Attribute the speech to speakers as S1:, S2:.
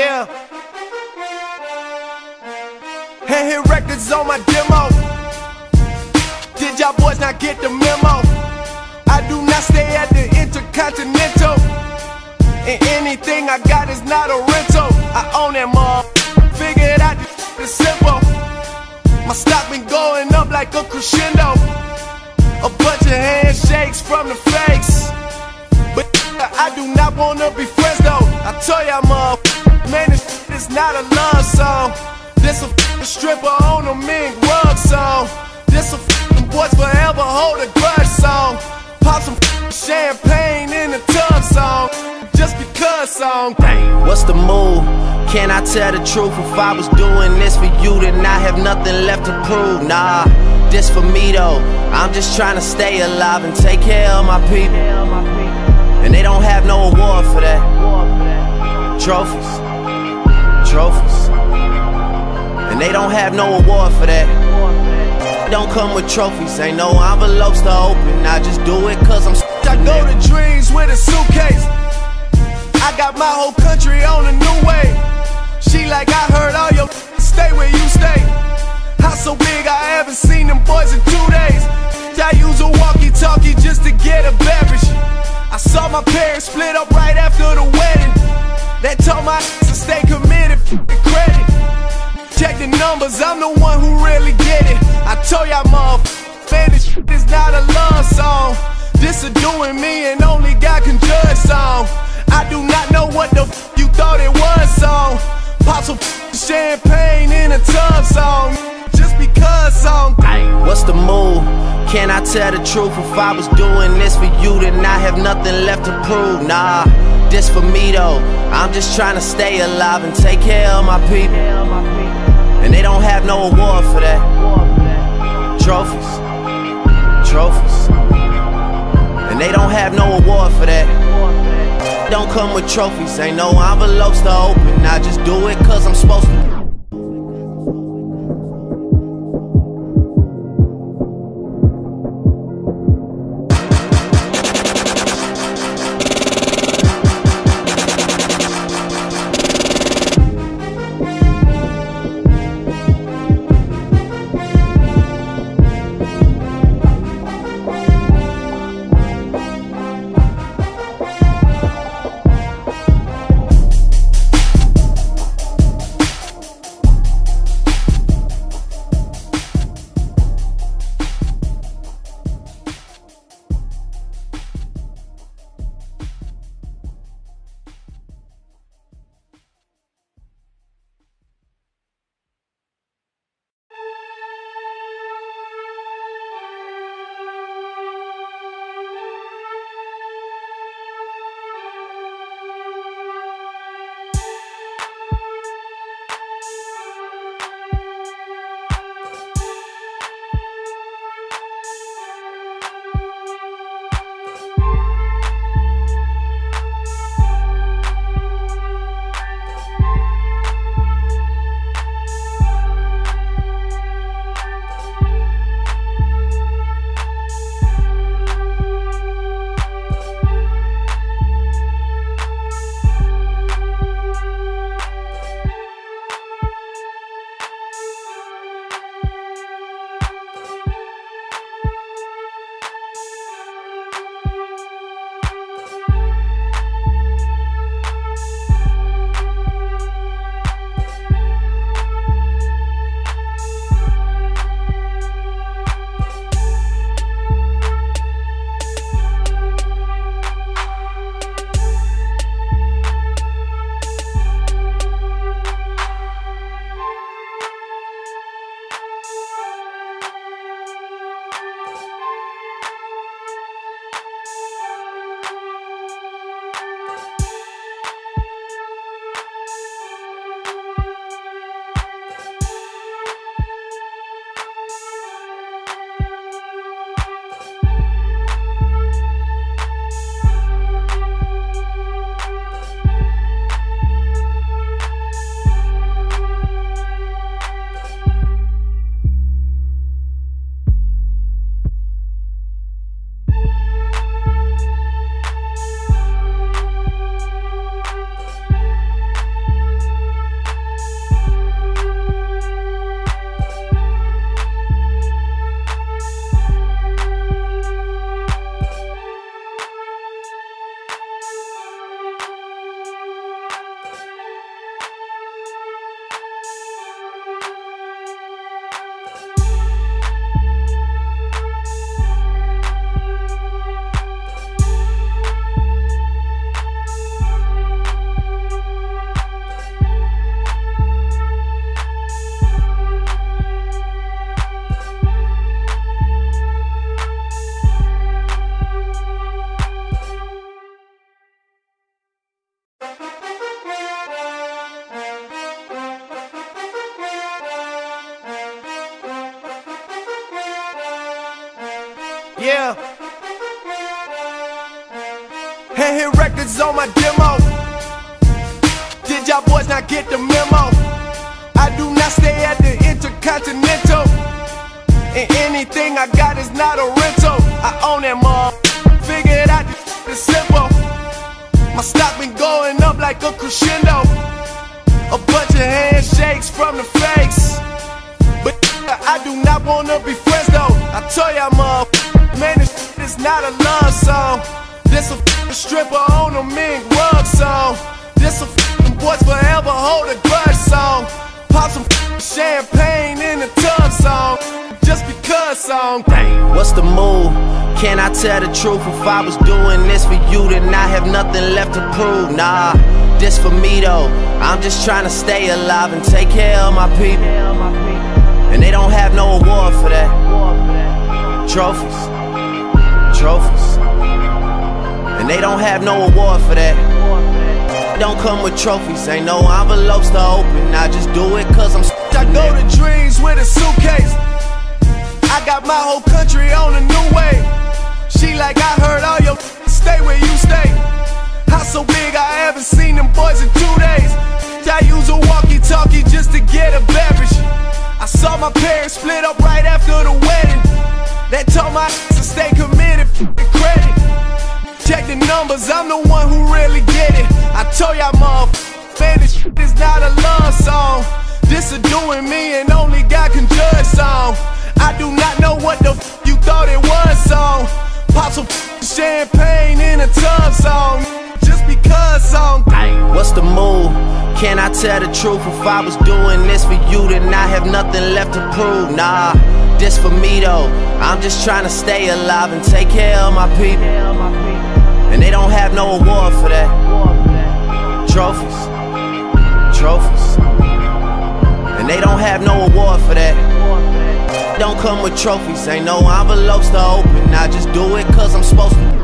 S1: Yeah. And hit records on my demo. Did y'all boys not get the memo? I do not stay at the Intercontinental. And anything I got is not a rental. I own that mom. Figured out this simple. My stock been going up like a crescendo. A bunch of handshakes from the fakes. But I do not wanna be friends though. I tell y'all, mother, is not a love song. This a stripper on a mink rug song. This a boys forever hold a grudge song. Pop some champagne in the tub song. Just because song. Dang.
S2: What's the move? Can I tell the truth? If I was doing this for you, then I have nothing left to prove. Nah, this for me though. I'm just trying to stay alive and take care of my people. And they don't have no award for that. Trophies, trophies. And they don't have no award for that. Don't come with trophies, ain't no envelopes to open. I just do it cause I'm
S1: I go to dreams with a suitcase. I got my whole country on a new way. She like, I heard all your stay where you stay. House so big, I haven't seen them boys in two days. I use a walkie talkie just to get a beverage. I saw my parents split up right after the wedding. That told my the numbers, I'm the one who really get it. I told y'all, motherfuckers, this is not a love song. This a doing me and only God can judge song. I do not know what the f you thought it was song. Pop some champagne in a tub song. Just because song.
S2: What's the move? Can I tell the truth? If I was doing this for you, then I have nothing left to prove. Nah, this for me though. I'm just trying to stay alive and take care of my people. No award for that. Trophies, trophies. And they don't have no award for that. Don't come with trophies, ain't no envelopes to open. I just do it cause I'm supposed to.
S1: Yeah. Hand hit records on my demo. Did y'all boys not get the memo? I do not stay at the Intercontinental. And anything I got is not a rental. I own that mom. Figured out the simple. My stock been going up like a crescendo. A bunch of handshakes from the face. But I do not wanna be friends though. I tell y'all, mom, man, this is not a love song. This a stripper on a mink rug song. This a boys forever hold a grudge song. Pop some champagne in the tub song. Just because song.
S2: Dang, what's the move? Can I tell the truth? If I was doing this for you, then I have nothing left to prove. Nah, this for me though. I'm just trying to stay alive and take care of my people. And they don't have no award for that. Trophies, trophies. And they don't have no award for that. Don't come with trophies, ain't no envelopes to open. I just do it cause I'm
S1: I go to dreams with a suitcase. I got my whole country on a new way. She like, I heard all your stay where you stay. House so big, I haven't seen them boys in two days. I use a walkie talkie just to get a beverage. I saw my parents split up right after the wedding. That told my to stay committed, credit. Check the numbers, I'm the one who really get it. I told y'all, man, this is not a love song. This a doing me and only God can judge song. I do not know what the you thought it was song. Pop some champagne in a tub song. Just because song.
S2: What's the move? Can I tell the truth? If I was doing this for you, then I have nothing left to prove. Nah, this for me though. I'm just trying to stay alive and take care of my people. And they don't have no award for that. Trophies, trophies. And they don't have no award for that. Don't come with trophies, ain't no envelopes to open. I just do it cause I'm supposed to.